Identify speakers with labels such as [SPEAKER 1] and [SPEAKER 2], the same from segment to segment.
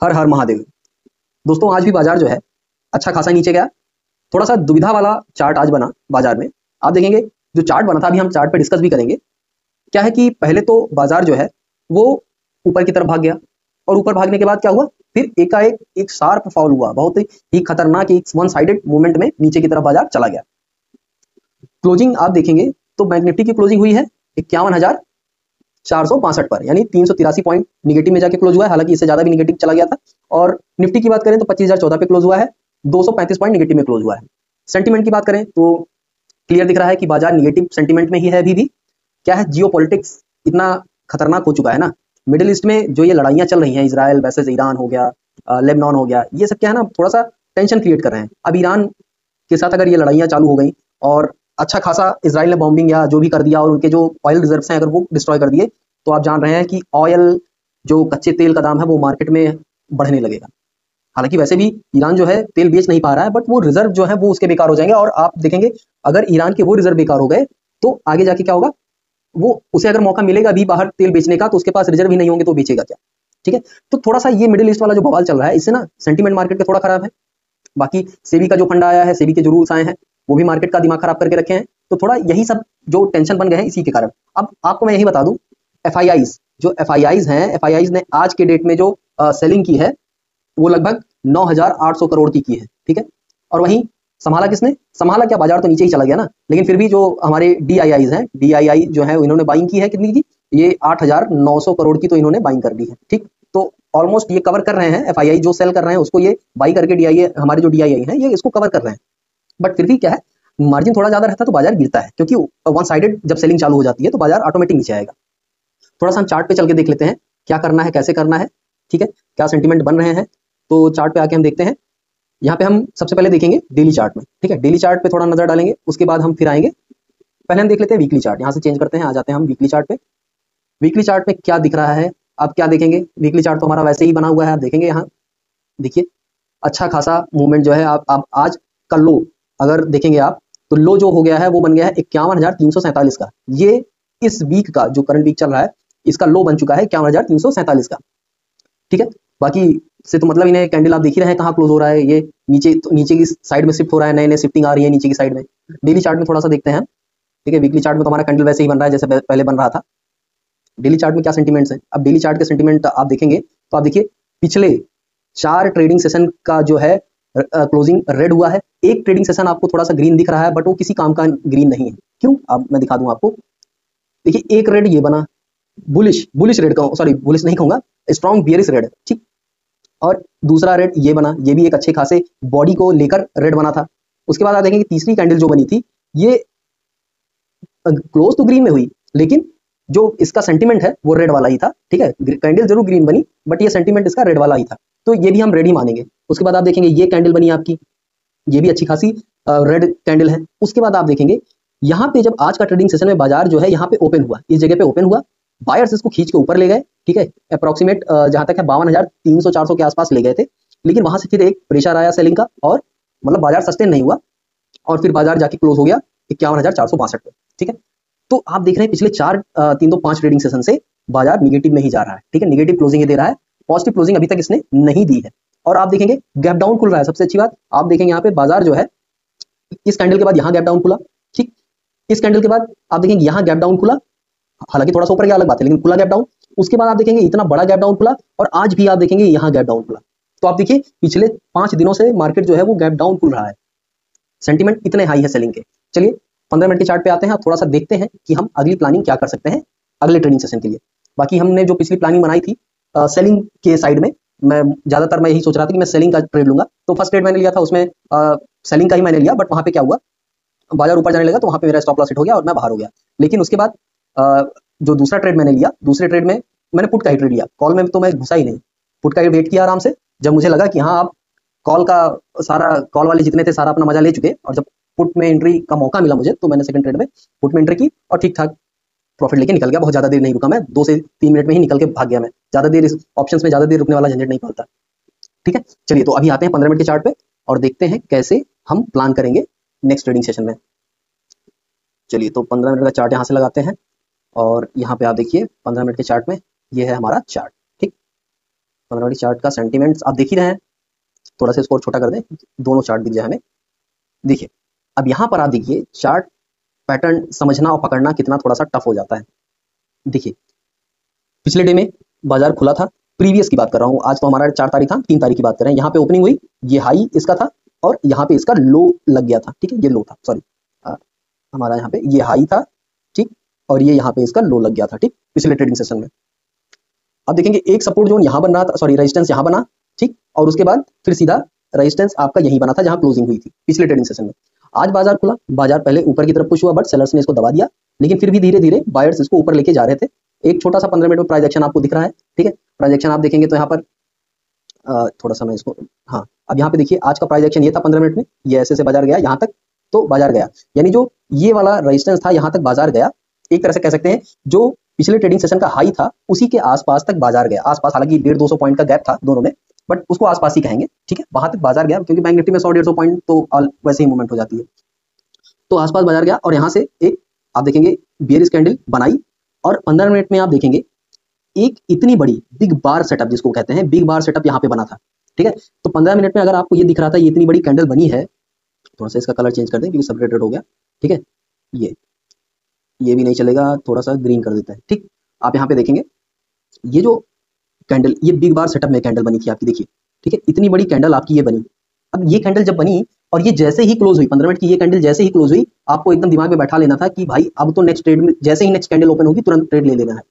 [SPEAKER 1] हर हर महादेव। दोस्तों, आज भी बाज़ार जो है अच्छा खासा नीचे गया। थोड़ा सा दुविधा वाला चार्ट आज बना बाज़ार में। आप देखेंगे, जो चार्ट बना था, अभी हम चार्ट पे डिस्कस भी करेंगे। क्या है कि पहले तो बाज़ार जो है, वो ऊपर की तरफ़ भाग गया और ऊपर भागने के बाद क्या हुआ? फिर एकाएक एक शार्प फॉल हुआ। बहुत ही खतरनाक, एक वन साइडेड मूवमेंट में नीचे की तरफ़ बाज़ार चला गया। क्लोजिंग आप देखेंगे तो बैंक निफ्टी की क्लोजिंग हुई है, इक्यावन हज़ार चार सौ बासठ पर, यानी तीन सौ तिरासी पॉइंट निगेटिव में जाके क्लोज हुआ है। हालाँकि इससे ज़्यादा भी निगेटिव चला गया था। और निफ्टी की बात करें तो पच्चीस हज़ार चौदह पे क्लोज हुआ है। दो सौ पैंतीस पॉइंट निगेटिव में क्लोज हुआ है। सेंटीमेंट की बात करें तो क्लियर दिख रहा है कि बाज़ार निगेटिव सेंटीमेंट में ही है अभी भी। क्या है? जियो इतना खतरनाक हो चुका है ना। मिडिल ईस्ट में जो ये लड़ाइयाँ चल रही हैं इसराइल वैसे ईरान हो गया लेबनान हो गया, ये सब क्या है ना, थोड़ा सा टेंशन क्रिएट कर रहे हैं। अब ईरान के साथ अगर ये लड़ाइयाँ चालू हो गई और अच्छा खासा इसराइल ने बॉम्बिंग या जो भी कर दिया और उनके जो ऑयल रिज़र्व हैं, अगर वो डिस्ट्रॉय कर दिए तो आप जान रहे हैं कि ऑयल जो कच्चे तेल का दाम है, वो मार्केट में बढ़ने लगेगा। हालाँकि वैसे भी ईरान जो है, तेल बेच नहीं पा रहा है बट वो रिज़र्व जो है, वो उसके बेकार हो जाएँगे। और आप देखेंगे, अगर ईरान के वो रिज़र्व बेकार हो गए तो आगे जाके क्या होगा? वो, उसे अगर मौका मिलेगा अभी बाहर तेल बेचने का तो उसके पास रिज़र्व ही नहीं होंगे तो बेचेगा क्या? ठीक है? तो थोड़ा सा ये मिडिल ईस्ट वाला जो बवाल चल रहा है, इससे ना सेंटीमेंट मार्केट का थोड़ा खराब है। बाकी सेबी का जो फंड आया है, सेबी के जो रूल्स आए हैं वो भी मार्केट का दिमाग खराब करके रखे हैं। तो थोड़ा यही सब जो टेंशन बन गए हैं इसी के कारण। अब आपको मैं यही बता दूँ एफ़ जो एफ़ हैं एफ़ ने आज के डेट में जो सेलिंग की है वो लगभग 9,800 करोड़ की की है ठीक है? और वहीं संभाला किसने? संभाला क्या बाज़ार तो नीचे ही चला गया ना? लेकिन फिर भी जो हमारे डी हैं डी जो है इन्होंने बाइंग की है कितनी की? ये 8,900 करोड़ की तो इन्होंने बाइंग कर दी है ठीक? तो ऑलमोस्ट ये कवर कर रहे हैं एफआईआई जो सेल कर रहे हैं उसको ये बाई करके डी हमारे जो डी है ये इसको कवर कर रहे हैं। बट फिर भी क्या है मार्जिन थोड़ा ज़्यादा रहता है तो बाज़ार गिरता है क्योंकि वन साइडेड जब सेलिंग चालू हो जाती है तो बाज़ार ऑटोमेटिक नीचे आएगा। थोड़ा सा हम चार्ट पे चल के देख लेते हैं क्या करना है कैसे करना है ठीक है क्या सेंटीमेंट बन रहे हैं तो चार्ट पे आके हम देखते हैं। यहाँ पे हम सबसे पहले देखेंगे डेली चार्ट में ठीक है डेली चार्ट पे थोड़ा नज़र डालेंगे उसके बाद हम फिर आएँगे। पहले हम देख लेते हैं वीकली चार्ट यहाँ से चेंज करते हैं आ जाते हैं हम वीकली चार्ट पे। वीकली चार्ट में क्या दिख रहा है आप क्या देखेंगे वीकली चार्ट तो हमारा वैसे ही बना हुआ है आप देखेंगे यहाँ देखिए अच्छा खासा मूवमेंट जो है आप, आज का लो अगर देखेंगे आप तो लो जो हो गया है, वो बन गया है इक्यावन हज़ार तीन सौ सैंतालीस का। ये इस वीक का जो करंट वीक चल रहा है, इसका लो बन चुका है इक्यावन हज़ार तीन सौ सैंतालीस का। ठीक है? बाकी से तो मतलब इन्हें कैंडल आप देख ही रहे हैं कहाँ क्लोज हो रहा है, ये नीचे तो नीचे की साइड में शिफ्ट हो रहा है नए नए शिफ्टिंग आ रही है नीचे की साइड में। डेली चार्ट में थोड़ा सा देखते हैं ठीक है? वीकली चार्ट में तो हमारा कैंडल वैसे ही बन रहा है, जैसे पहले बन रहा था। डेली चार्ट में क्या सेंटीमेंट्स है? अब डेली चार्ट के सेंटीमेंट आप देखेंगे तो आप देखिए, पिछले चार ट्रेडिंग सेशन का जो है क्लोजिंग रेड हुआ है। एक ट्रेडिंग सेशन आपको थोड़ा सा ग्रीन दिख रहा है बट वो किसी काम का ग्रीन नहीं है। क्यों? अब मैं दिखा दूँ आपको। देखिए, एक रेड ये बना। बुलिश बुलिश रेड कहूँ सॉरी बुलिश नहीं कहूँगा। स्ट्रॉन्ग बियरिश रेड ठीक? और दूसरा रेड ये बना, ये भी एक अच्छे खासे बॉडी को लेकर रेड बना था। उसके बाद आप देखेंगे तीसरी कैंडल जो बनी थी, ये क्लोज तो ग्रीन में हुई, लेकिन जो इसका सेंटीमेंट है, वो रेड वाला ही था, ठीक है? कैंडल ज़रूर ग्रीन बनी बट ये सेंटीमेंट इसका रेड वाला ही था। तो ये भी हम रेड ही मानेंगे। उसके बाद आप देखेंगे ये कैंडल बनी आपकी, ये भी अच्छी खासी रेड कैंडल है। उसके बाद आप देखेंगे, यहाँ पे जब आज का ट्रेडिंग सेशन में बाज़ार जो है यहाँ पे ओपन हुआ, इस जगह पे ओपन हुआ बायर्स इसको खींच के ऊपर ले गए, ठीक है? अप्रोक्सीमेट जहाँ तक है बावन हज़ार तीन सौ चार सौ के आसपास ले गए थे, लेकिन वहाँ से फिर एक प्रेशर आया सेलिंग का और मतलब बाज़ार सस्टेन नहीं हुआ और फिर बाज़ार जाके क्लोज हो गया इक्यावन हज़ार चार सौ बासठ पे, ठीक है? तो आप देख रहे हैं पिछले चार तीन दो पाँच ट्रेडिंग सेशन से बाज़ार निगेटिव में ही जा रहा है, ठीक है? निगेटिव क्लोजिंग दे रहा है पॉजिटिव क्लोजिंग अभी तक इसने नहीं दी है। और आप देखेंगे गैप डाउन खुल रहा है, सबसे अच्छी बात, आप देखेंगे यहाँ पे बाज़ार जो है, इस कैंडल के बाद यहाँ गैप डाउन खुला, ठीक? इस कैंडल के बाद आप देखेंगे यहाँ गैप डाउन खुला, हालाँकि थोड़ा सा ऊपर गया अलग बात है, लेकिन खुला गैप डाउन उसके बाद आप देखेंगे इतना बड़ा गैप डाउन खुला, और आज भी आप देखेंगे यहाँ गैप डाउन खुला। तो आप देखिए, पिछले पाँच दिनों से मार्केट जो है वो गैप डाउन खुल रहा है। सेंटीमेंट इतने हाई है सेलिंग के। चलिए, पंद्रह मिनट के चार्ट पे आते हैं, आप थोड़ा सा देखते हैं कि हम अगली प्लानिंग क्या कर सकते हैं अगले ट्रेडिंग सेशन के लिए। बाकी हमने जो पिछली प्लानिंग बनाई थी सेलिंग के साइड में मैं ज़्यादातर मैं यही सोच रहा था कि मैं सेलिंग का ट्रेड लूँगा। तो फ़र्स्ट ट्रेड मैंने लिया था, उसमें सेलिंग का ही मैंने लिया बट वहाँ पे क्या हुआ? बाज़ार ऊपर जाने लगा तो वहाँ पे मेरा स्टॉप लॉस हिट हो गया और मैं बाहर हो गया। लेकिन उसके बाद जो दूसरा ट्रेड मैंने लिया, दूसरे ट्रेड में मैंने पुट का ही ट्रेड लिया। कॉल में तो मैं घुसा ही नहीं। पुट का ही वेट किया आराम से, जब मुझे लगा कि हाँ आप कॉल का सारा कॉल वाले जितने थे, सारा अपना मज़ा ले चुके, और जब पुट में एंट्री का मौका मिला मुझे तो मैंने सेकंड ट्रेड में पुट में एंट्री की और ठीक ठाक प्रॉफिट लेके निकल गया, बहुत ज़्यादा देर नहीं रुका मैं। दो से तीन मिनट में ही निकल के भाग गया मैं। ज़्यादा देर इस ऑप्शन में ज़्यादा देर रुकने वाला झंझट नहीं पाता ठीक है? चलिए तो अभी आते हैं पंद्रह मिनट के चार्ट पे और देखते हैं कैसे हम प्लान करेंगे नेक्स्ट ट्रेडिंग सेशन में। चलिए तो पंद्रह मिनट का चार्ट यहाँ से लगाते हैं और यहाँ पे आप देखिए, पंद्रह मिनट के चार्ट में ये है हमारा चार्ट ठीक? पंद्रह मिनट चार्ट का सेंटीमेंट्स आप देख ही रहे हैं। थोड़ा सा स्कोर छोटा कर दें, दोनों चार्ट दिख जाए हमें। देखिए, अब यहाँ पर आप देखिए चार्ट पैटर्न समझना और पकड़ना कितना थोड़ा सा टफ हो जाता है। देखिए, पिछले डे में बाज़ार खुला था प्रीवियस की बात कर रहा हूँ, आज तो हमारा चार तारीख था, तीन तारीख की बात कर रहे हैं यहाँ पे ओपनिंग हुई, ये हाई इसका था और यहाँ पे इसका लो लग गया था, ठीक है, ये लो था सॉरी हमारा यहाँ पे ये हाई था, ठीक, और ये यहाँ पे इसका लो लग गया था, ठीक, पिछले ट्रेडिंग सेशन में। अब देखेंगे, एक सपोर्ट जोन यहाँ बन रहा था सॉरी रेजिस्टेंस यहाँ बना, ठीक, और उसके बाद फिर सीधा रेजिस्टेंस आपका यहीं बना था जहाँ क्लोजिंग हुई थी, पिछले ट्रेडिंग सेशन में। आज बाज़ार खुला, बाज़ार पहले ऊपर की तरफ़ पुश हुआ बट सेलर्स ने इसको दबा दिया, लेकिन फिर भी धीरे धीरे बायर्स इसको ऊपर लेके जा रहे थे। एक छोटा सा पंद्रह मिनट में प्राइजेक्शन आपको दिख रहा है, ठीक है? प्राइजेक्शन आप देखेंगे तो यहाँ पर थोड़ा सा मैं इसको हाँ अब यहाँ पे देखिए, आज का प्राइजेक्शन ये था पंद्रह मिनट में, ये ऐसे से बाज़ार गया, यहाँ तक तो बाज़ार गया। यानी जो ये वाला रजिस्टेंस था, यहाँ तक बाज़ार गया। एक तरह से कह सकते हैं, जो पिछले ट्रेडिंग सेशन का हाई था, उसी के आसपास तक बाज़ार गया। आसपास हालाँकि डेढ़ दो सौ पॉइंट का गैप था दोनों में बट उसको आसपास ही कहेंगे, ठीक है? वहाँ तक बाज़ार गया, क्योंकि बैंक निफ्टी में सौ डेढ़ सौ पॉइंट तो वैसे ही मूवमेंट हो जाती है। तो आसपास बाज़ार गया और यहाँ से एक, आप देखेंगे बियर कैंडल बनाई और पंद्रह मिनट में आप देखेंगे, एक इतनी बड़ी बिग बार सेटअप जिसको कहते हैं बिग बार सेटअप यहाँ पे बना था, ठीक है? तो पंद्रह मिनट में अगर आपको ये दिख रहा था, ये इतनी बड़ी कैंडल बनी है, थोड़ा सा इसका कलर चेंज कर दें क्योंकि सेपरेटेड हो गया, ठीक है? ये ये भी नहीं चलेगा, थोड़ा सा ग्रीन कर देता है, ठीक? आप यहाँ पे देखेंगे, ये जो कैंडल ये बिग बार सेटअप में कैंडल बनी थी आपकी, देखिए, ठीक है? इतनी बड़ी कैंडल आपकी ये बनी। अब ये कैंडल जब बनी, और ये जैसे ही क्लोज हुई, पंद्रह मिनट की ये कैंडल जैसे ही क्लोज हुई, आपको एकदम दिमाग में बैठा लेना था कि भाई, अब तो नेक्स्ट ट्रेड में जैसे ही नेक्स्ट कैंडल ओपन होगी, तुरंत ट्रेड ले लेना है।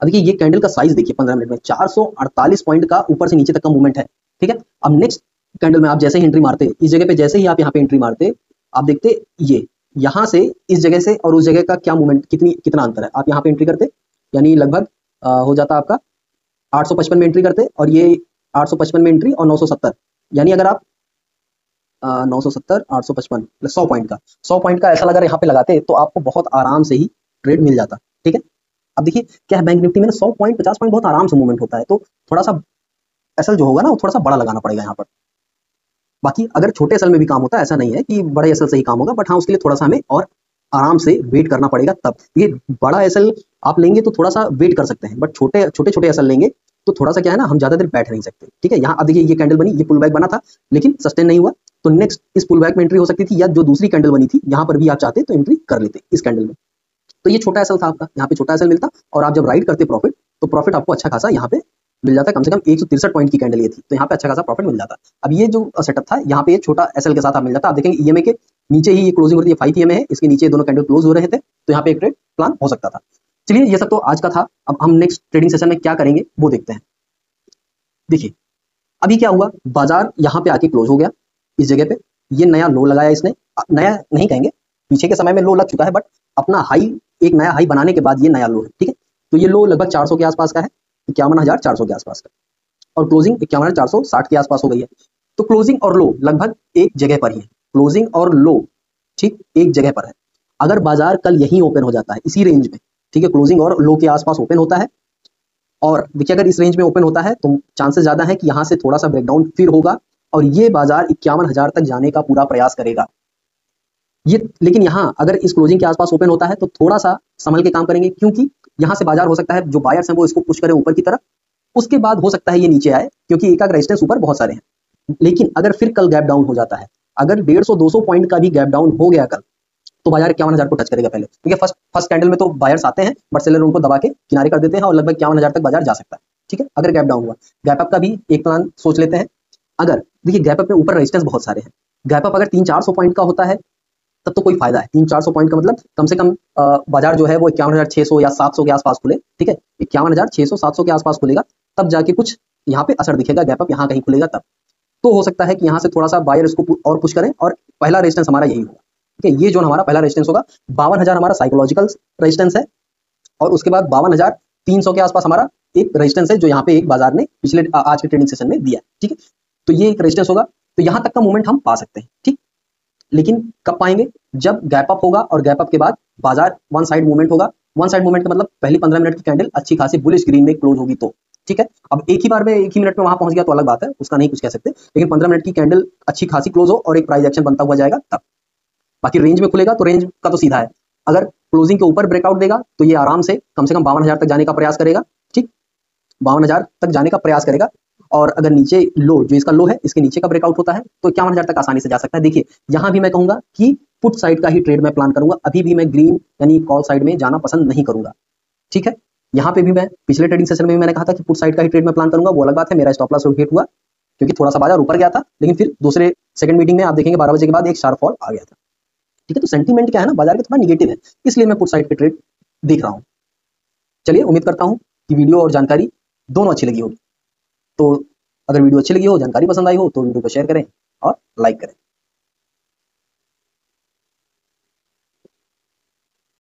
[SPEAKER 1] अब देखिए, ये कैंडल का साइज़ देखिए, पंद्रह मिनट में, चार सौ अड़तालीस पॉइंट का ऊपर से नीचे तक का मूवमेंट है, ठीक है? अब नेक्स्ट कैंडल में आप जैसे ही एंट्री मारते, इस जगह पे जैसे ही आप यहाँ पे एंट्री मारते, आप देखते, ये, यहाँ से, इस जगह से और उस जगह का क्या मूवमेंट कितनी, कितना अंतर है? आप यहाँ पे एंट्री करते, यानी लगभग हो जाता आपका 855 में एंट्री करते और ये 855 में एंट्री और 970 यानी अगर आप नौ सौ सत्तर, आठ सौ पचपन सौ पॉइंट का। सौ पॉइंट का ऐसा अगर यहाँ पे लगाते तो आपको बहुत आराम से ही ट्रेड मिल जाता, ठीक है? अब देखिए, क्या है बैंक निफ्टी में सौ पॉइंट पचास पॉइंट बहुत आराम से मूवमेंट होता है तो थोड़ा सा एसल जो होगा ना, वो थोड़ा सा बड़ा लगाना पड़ेगा यहाँ पर। बाकी अगर छोटे एसल में भी काम होता है, ऐसा नहीं है कि बड़े एसल से ही काम होगा बट हाँ उसके लिए थोड़ा सा हमें और आराम से वेट करना पड़ेगा तब। ये बड़ा एसल आप लेंगे तो थोड़ा सा वेट कर सकते हैं बट छोटे छोटे छोटे एसल लेंगे तो थोड़ा सा क्या है ना, हम ज़्यादा देर बैठ नहीं सकते। ठीक है, यहाँ अब देखिए ये कैंडल बनी, ये पुल बैक बना था, लेकिन सस्टेन नहीं हुआ। तो नेक्स्ट इस पुल बैक में एंट्री हो सकती थी या जो दूसरी कैंडल बनी थी, यहाँ पर भी आप चाहते तो एंट्री कर लेते इस कैंडल में। तो ये छोटा एसल था आपका, यहाँ पे छोटा एसल मिलता और आप जब राइड करते प्रॉफिट तो प्रॉफिट आपको अच्छा खासा यहाँ पे मिल जाता है। कम से कम एक पॉइंट की कैंडल ये थी। तो यहाँ पे अच्छा खासा प्रॉफिट मिल जाता। अब ये जो सेटअप था, यहाँ पे छोटा एसएल के साथ आप मिल जाता। आप देखेंगे ईएमए के नीचे ही ये क्लोजिंग होती है फाइव ईएमए है। इसके नीचे दोनों कैंडल क्लोज हो रहे थे। तो यहाँ पे एक ट्रेड प्लान हो सकता था। चलिए, ये सब तो आज का था। अब हम नेक्स्ट ट्रेडिंग सेशन में क्या करेंगे, वो देखते हैं। देखिए, अभी क्या हुआ? बाज़ार यहाँ पे आके क्लोज हो गया। इस जगह पे ये नया लो लगाया इसने। नया नहीं कहेंगे, पीछे के समय में लो लग चुका है बट अपना हाई एक नया हाई बनाने के बाद ये नया लो है, ठीक है? तो ये लो लगभग 400 के आसपास का है। इक्यावन हज़ार चार सौ के आसपास का। और क्लोजिंग इक्यावन हज़ार चार सौ साठ के आसपास हो गई है। तो क्लोजिंग और लो लगभग एक जगह पर ही है। क्लोजिंग और लो ठीक एक जगह पर है। अगर बाज़ार कल यही ओपन हो जाता है, इसी रेंज में ठीक है क्लोजिंग और लो के आसपास ओपन होता है। और देखिए, अगर इस रेंज में ओपन होता है तो चांसेस ज़्यादा है कि यहाँ से थोड़ा सा ब्रेकडाउन फिर होगा। और ये बाज़ार इक्यावन हज़ार तक जाने का पूरा प्रयास करेगा। ये, लेकिन यहाँ अगर इस क्लोजिंग के आसपास ओपन होता है तो थोड़ा सा संभल के काम करेंगे, क्योंकि यहाँ से बाज़ार हो सकता है, जो बायर्स हैं वो इसको पुश करें ऊपर की तरफ़। उसके बाद हो सकता है ये नीचे आए, क्योंकि एक रेजिस्टेंस ऊपर बहुत सारे हैं। लेकिन अगर फिर कल गैप डाउन हो जाता है, अगर डेढ़ सौ, दो सौ पॉइंट का भी गैप डाउन हो गया कल तो बाज़ार इक्यावन हज़ार को टच करेगा पहले। क्योंकि फ़र्स्ट फ़र्स्ट कैंडल में तो बायर्स आते हैं बट सेलर उनको दबा के किनारे कर देते हैं और लगभग इक्यावन हज़ार तक बाज़ार जा सकता है। ठीक है? अगर गैप डाउन हुआ गैप अप का भी एक प्लान सोच लेते हैं। अगर, देखिए गैप अप में ऊपर रेजिस्टेंस बहुत सारे हैं। गैप अप अगर तीन चार सौ पॉइंट का होता है तब तो कोई फ़ायदा है। तीन चार सौ पॉइंट का मतलब कम से कम बाज़ार जो है वो इक्यावन हज़ार छह सौ या सात सौ के आसपास खुले, ठीक है? इक्यावन हज़ार छह सौ, सात सौ के आसपास खुलेगा, तब जाके कुछ यहाँ पे असर दिखेगा, गैप अप यहाँ कहीं खुलेगा तब। तो हो सकता है कि यहाँ से थोड़ा सा बायर इसको और पुश करें और पहला रेजिस्टेंस हमारा यही होगा, ठीक है? ये जो हमारा पहला रेजिस्टेंस होगा, बावन हज़ार हमारा साइकोलॉजिकल रेजिस्टेंस है और उसके बाद बावन हज़ार तीन सौ के आसपास हमारा एक रेजिस्टेंस है जो यहाँ पे एक बाज़ार ने पिछले आज के ट्रेडिंग सेशन में दिया, ठीक है? तो ये एक रेजिस्टेंस होगा। तो यहाँ तक का मूवमेंट हम पा सकते हैं, ठीक? लेकिन कब पाएँगे? जब गैप अप होगा और गैप अप के बाद बाज़ार वन साइड मूवमेंट होगा। वन साइड मूवमेंट का मतलब पहली पंद्रह मिनट की कैंडल अच्छी खासी बुलिश ग्रीन में क्लोज होगी तो। ठीक है? अब एक ही बार में एक ही मिनट में वहाँ पहुँच गया तो अलग बात है, उसका नहीं कुछ कह सकते। लेकिन पंद्रह मिनट की कैंडल अच्छी खासी क्लोज हो और एक प्राइस एक्शन बनता हुआ जाएगा तब। बाकी रेंज में खुलेगा तो रेंज का तो सीधा है। अगर क्लोजिंग के ऊपर ब्रेकआउट देगा तो ये आराम से कम से कम बावन तक जाने का प्रयास करेगा। ठीक? बावन तक जाने का प्रयास करेगा। और अगर नीचे लो, जो इसका लो है, इसके नीचे का ब्रेकआउट होता है तो इक्यावन हज़ार तक आसानी से जा सकता है? देखिए, यहाँ भी मैं कहूँगा कि पुट साइड का ही ट्रेड मैं प्लान करूँगा, अभी भी मैं ग्रीन यानी कॉल साइड में जाना पसंद नहीं करूँगा। ठीक है? यहाँ पे भी मैं, पिछले ट्रेडिंग सेशन में भी मैंने कहा था कि पुट साइड का ही ट्रेड में प्लान करूँगा, वो अलग बात है, मेरा स्टॉप लॉस हिट हुआ, क्योंकि थोड़ा सा बाज़ार ऊपर गया था, लेकिन फिर दूसरे सेकंड मीटिंग में आप देखेंगे, बारह बजे के बाद एक शार्प फॉल आ गया था। ठीक है? तो सेंटीमेंट क्या है ना, बाज़ार का थोड़ा निगेटिव है, इसलिए मैं पुट साइड पे ट्रेड देख रहा हूँ। चलिए, उम्मीद करता हूँ कि वीडियो और जानकारी दोनों अच्छी लगी होगी। तो अगर वीडियो अच्छी लगी हो, जानकारी पसंद आई हो तो वीडियो को शेयर करें और लाइक करें।